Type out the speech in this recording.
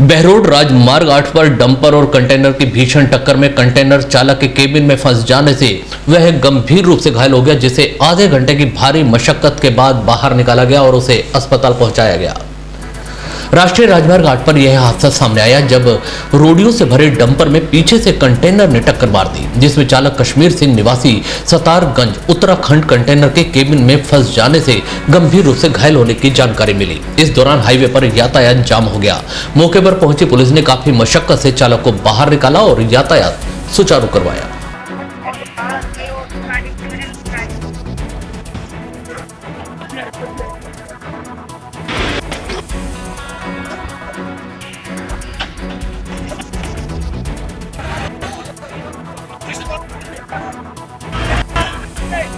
बहरोड राजमार्ग आठ पर डंपर और कंटेनर की भीषण टक्कर में कंटेनर चालक के केबिन में फंस जाने से वह गंभीर रूप से घायल हो गया, जिसे आधे घंटे की भारी मशक्कत के बाद बाहर निकाला गया और उसे अस्पताल पहुँचाया गया। राष्ट्रीय राजमार्ग आठ पर यह हादसा सामने आया जब रोडियो से भरे डंपर में पीछे से कंटेनर ने टक्कर मार दी, जिसमें चालक कश्मीर सिंह निवासी सतारगंज, उत्तराखंड कंटेनर के केबिन में फंस जाने से गंभीर रूप से घायल होने की जानकारी मिली। इस दौरान हाईवे पर यातायात जाम हो गया। मौके पर पहुँची पुलिस ने काफ़ी मशक्कत से चालक को बाहर निकाला और यातायात सुचारू करवाया। Hey!